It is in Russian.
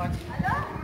покупать.